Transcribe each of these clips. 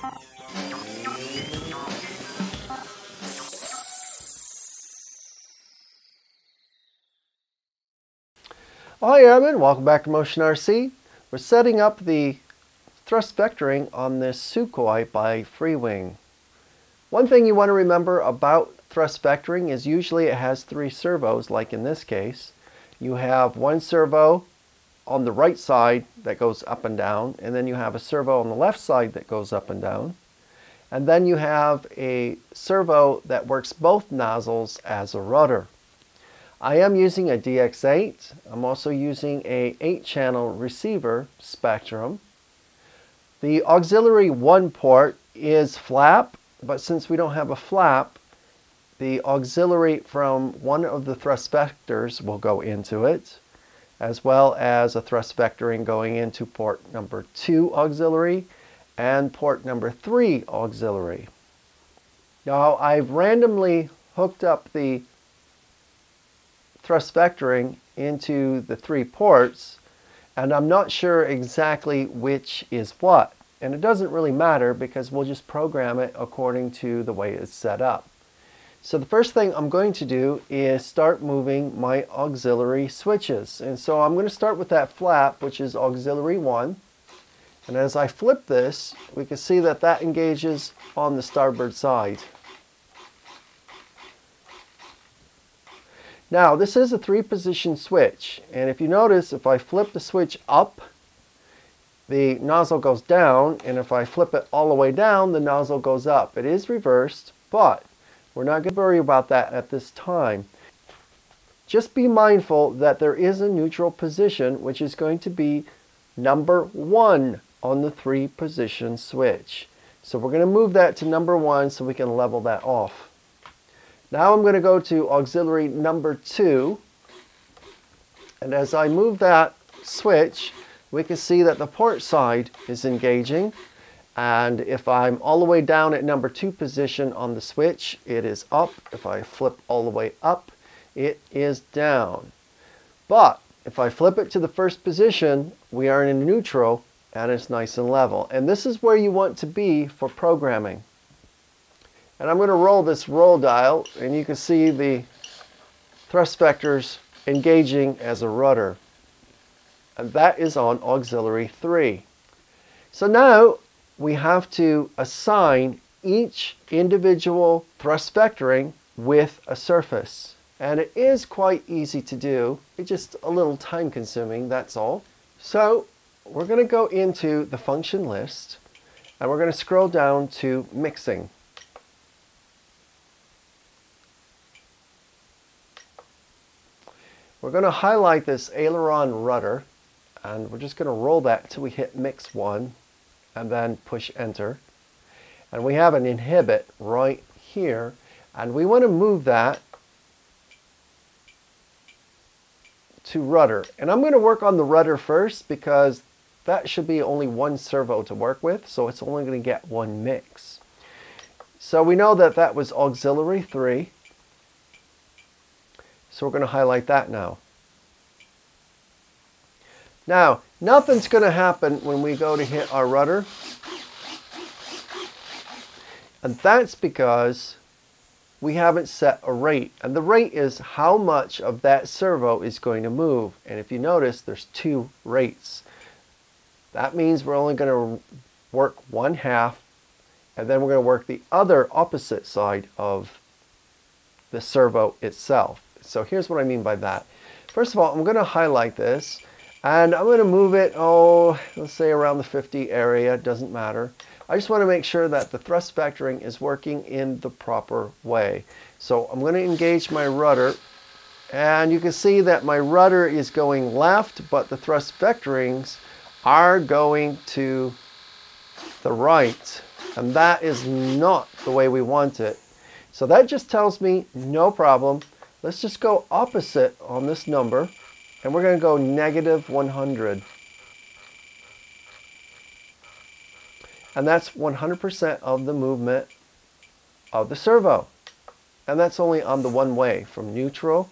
Hi Airmen, welcome back to Motion RC. We're setting up the thrust vectoring on this Sukhoi by Freewing. One thing you want to remember about thrust vectoring is usually it has three servos, like in this case. You have one servo on the right side that goes up and down, and then you have a servo on the left side that goes up and down. And then you have a servo that works both nozzles as a rudder. I am using a DX8. I'm also using a 8-channel receiver Spektrum. The auxiliary 1 port is flap, but since we don't have a flap, the auxiliary from one of the thrust vectors will go into it, as well as a thrust vectoring going into port number 2 auxiliary and port number 3 auxiliary. Now I've randomly hooked up the thrust vectoring into the three ports and I'm not sure exactly which is what. And it doesn't really matter because we'll just program it according to the way it's set up. So the first thing I'm going to do is start moving my auxiliary switches. And so I'm going to start with that flap, which is auxiliary 1. And as I flip this, we can see that that engages on the starboard side. Now this is a three position switch and if you notice if I flip the switch up the nozzle goes down and if I flip it all the way down the nozzle goes up. It is reversed but we're not going to worry about that at this time. Just be mindful that there is a neutral position which is going to be number one on the three position switch. So we're going to move that to number one so we can level that off. Now I'm going to go to auxiliary number two. And as I move that switch, we can see that the port side is engaging. And if I'm all the way down at number two position on the switch, it is up. If I flip all the way up, it is down. But if I flip it to the first position, we are in neutral and it's nice and level. And this is where you want to be for programming. And I'm going to roll this roll dial and you can see the thrust vectors engaging as a rudder. And that is on auxiliary 3. So now we have to assign each individual thrust vectoring with a surface. And it is quite easy to do. It's just a little time consuming, that's all. So we're going to go into the function list and we're going to scroll down to mixing. We're going to highlight this aileron rudder and we're just going to roll that till we hit mix 1 and then push enter. And we have an inhibit right here and we want to move that to rudder. And I'm going to work on the rudder first because that should be only one servo to work with so it's only going to get one mix. So we know that that was auxiliary 3 so we're going to highlight that now. Now, nothing's going to happen when we go to hit our rudder. And that's because we haven't set a rate. And the rate is how much of that servo is going to move. And if you notice, there's two rates. That means we're only going to work one half, and then we're going to work the other opposite side of the servo itself. So here's what I mean by that. First of all, I'm going to highlight this and I'm going to move it, oh, let's say around the 50 area, doesn't matter. I just want to make sure that the thrust vectoring is working in the proper way. So I'm going to engage my rudder and you can see that my rudder is going left, but the thrust vectorings are going to the right. And that is not the way we want it. So that just tells me no problem. Let's just go opposite on this number and we're going to go negative 100. And that's 100% of the movement of the servo. And that's only on the one way from neutral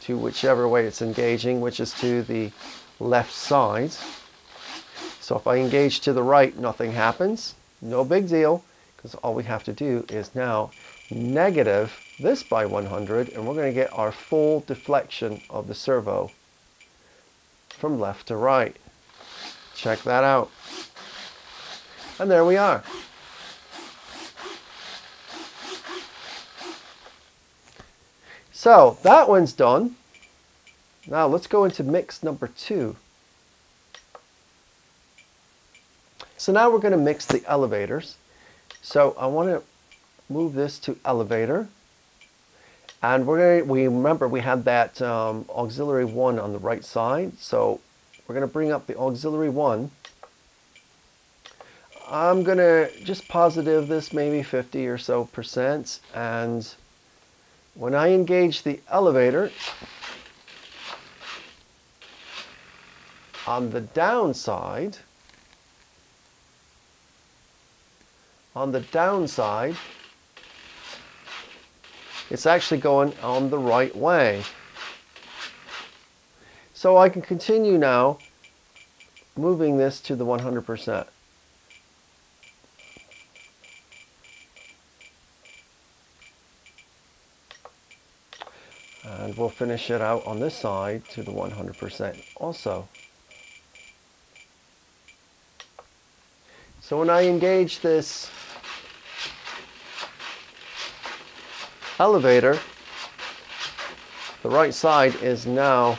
to whichever way it's engaging, which is to the left side. So if I engage to the right, nothing happens. No big deal, because all we have to do is now negative this by 100, and we're going to get our full deflection of the servo from left to right. Check that out. And there we are. So that one's done. Now let's go into mix number two. So now we're going to mix the elevators. So I want to move this to elevator. And we're to, we remember we had that um, auxiliary one on the right side. So we're going to bring up the auxiliary one. I'm going to just positive this maybe 50 or so percent. And when I engage the elevator, on the downside, on the downside, it's actually going on the right way. So I can continue now moving this to the 100%. And we'll finish it out on this side to the 100% also. So when I engage this elevator, the right side is now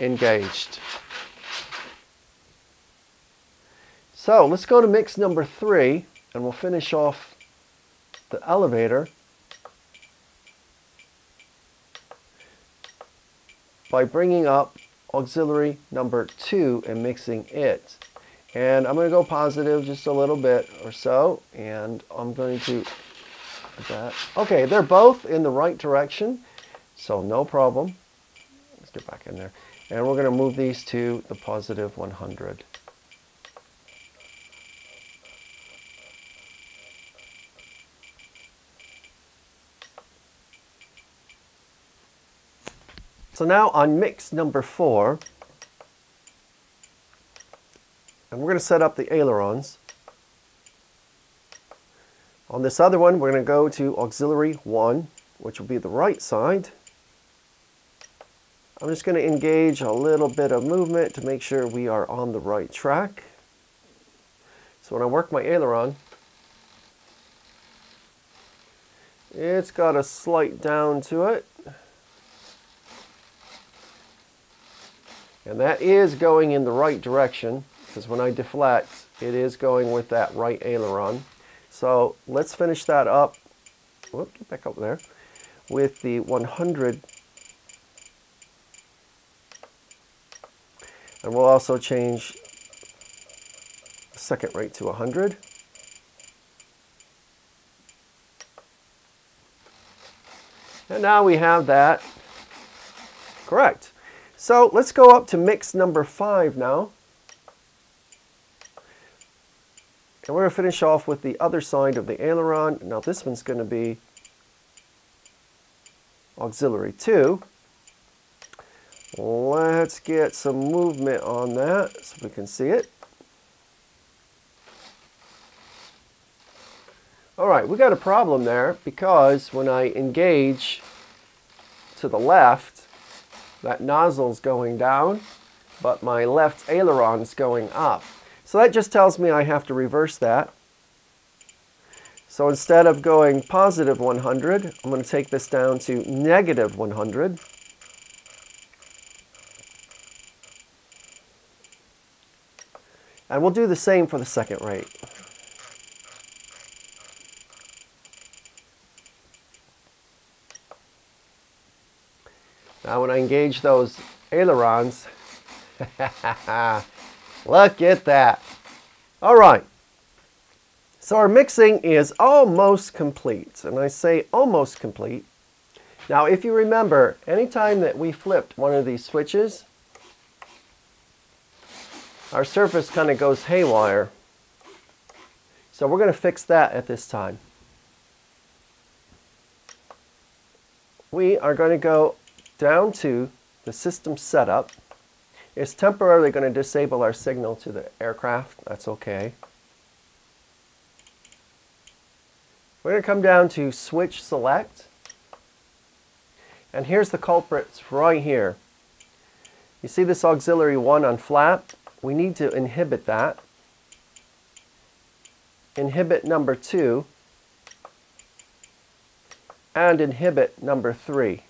engaged. So let's go to mix number three and we'll finish off the elevator by bringing up auxiliary number two and mixing it. And I'm going to go positive just a little bit or so and I'm going to that. Okay, they're both in the right direction, so no problem. Let's get back in there. And we're going to move these to the positive 100. So now on mix number four, and we're going to set up the ailerons. On this other one, we're going to go to auxiliary 1, which will be the right side. I'm just going to engage a little bit of movement to make sure we are on the right track. So when I work my aileron, it's got a slight down to it. And that is going in the right direction because when I deflect, it is going with that right aileron. So let's finish that up. Whoop, get back up there with the 100. And we'll also change the second rate to 100. And now we have that correct. So let's go up to mix number five now. And we're going to finish off with the other side of the aileron. Now this one's going to be auxiliary 2. Let's get some movement on that so we can see it. All right, we got a problem there because when I engage to the left, that nozzle's going down, but my left aileron's going up. So that just tells me I have to reverse that. So instead of going positive 100, I'm going to take this down to negative 100. And we'll do the same for the second rate. Now when I engage those ailerons, Look at that. All right. So our mixing is almost complete. And I say almost complete. Now, if you remember, anytime that we flipped one of these switches, our surface kind of goes haywire. So we're going to fix that at this time. We are going to go down to the system setup. It's temporarily going to disable our signal to the aircraft. That's okay. We're going to come down to switch select. And here's the culprits right here. You see this auxiliary 1 on flap? We need to inhibit that. Inhibit number 2 and inhibit number 3.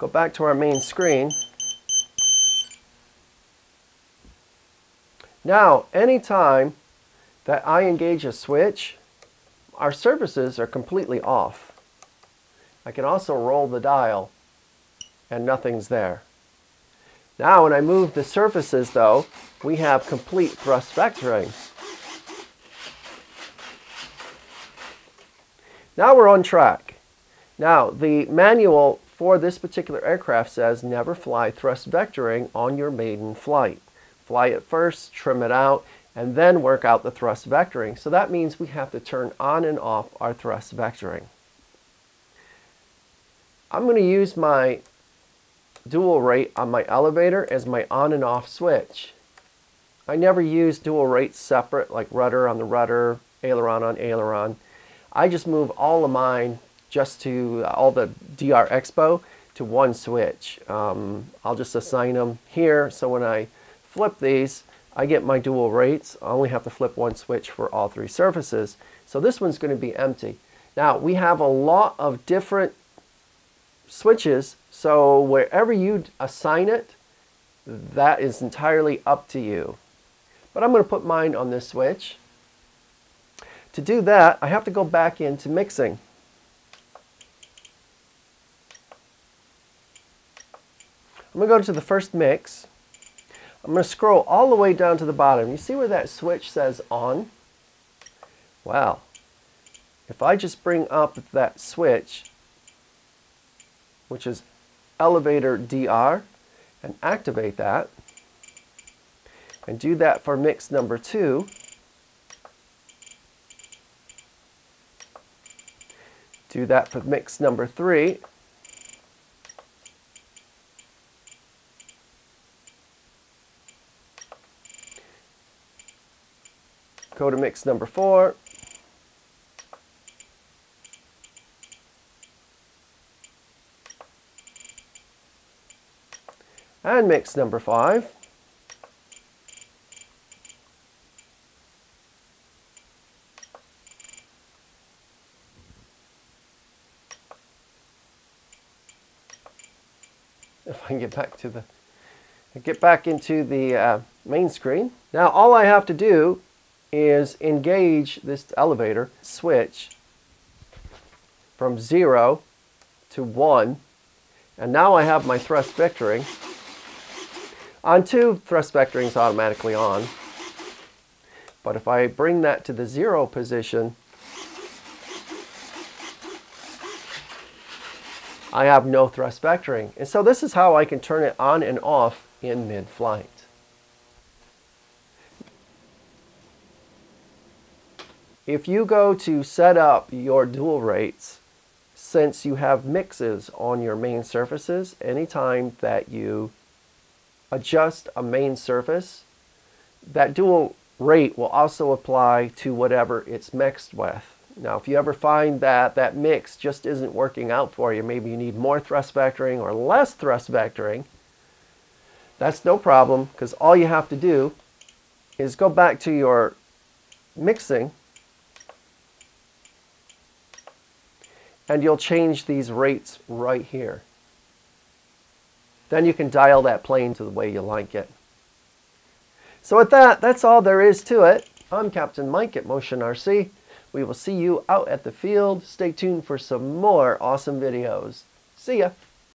Go back to our main screen. Now, anytime that I engage a switch, our surfaces are completely off. I can also roll the dial and nothing's there. Now when I move the surfaces though, we have complete thrust vectoring. Now we're on track. Now the manual for this particular aircraft says never fly thrust vectoring on your maiden flight. Fly it first, trim it out, and then work out the thrust vectoring. So that means we have to turn on and off our thrust vectoring. I'm going to use my dual rate on my elevator as my on and off switch. I never use dual rates separate like rudder on the rudder, aileron on aileron. I just move all of mine just to uh, all the DR Expo to one switch. Um, I'll just assign them here so when I flip these I get my dual rates. I only have to flip one switch for all three surfaces. So this one's going to be empty. Now we have a lot of different switches so wherever you assign it that is entirely up to you. But I'm going to put mine on this switch. To do that I have to go back into mixing. I'm going to go to the first mix. I'm going to scroll all the way down to the bottom. You see where that switch says on? Wow. If I just bring up that switch, which is elevator DR, and activate that, and do that for mix number two, do that for mix number three, Go to mix number four. And mix number five. If I can get back to the get back into the uh, main screen. Now all I have to do is engage this elevator switch from 0 to 1 and now I have my thrust vectoring. On 2 thrust vectoring is automatically on but if I bring that to the 0 position I have no thrust vectoring and so this is how I can turn it on and off in mid-flight. If you go to set up your dual rates, since you have mixes on your main surfaces, anytime that you adjust a main surface, that dual rate will also apply to whatever it's mixed with. Now, if you ever find that that mix just isn't working out for you, maybe you need more thrust vectoring or less thrust vectoring, that's no problem because all you have to do is go back to your mixing and you'll change these rates right here. Then you can dial that plane to the way you like it. So with that, that's all there is to it. I'm Captain Mike at Motion RC. We will see you out at the field. Stay tuned for some more awesome videos. See ya!